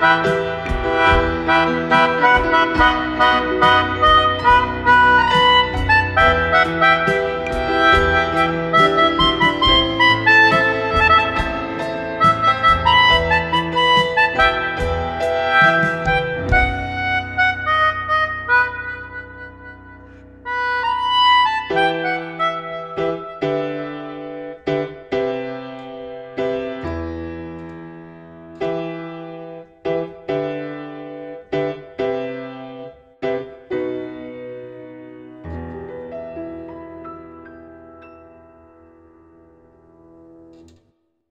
Música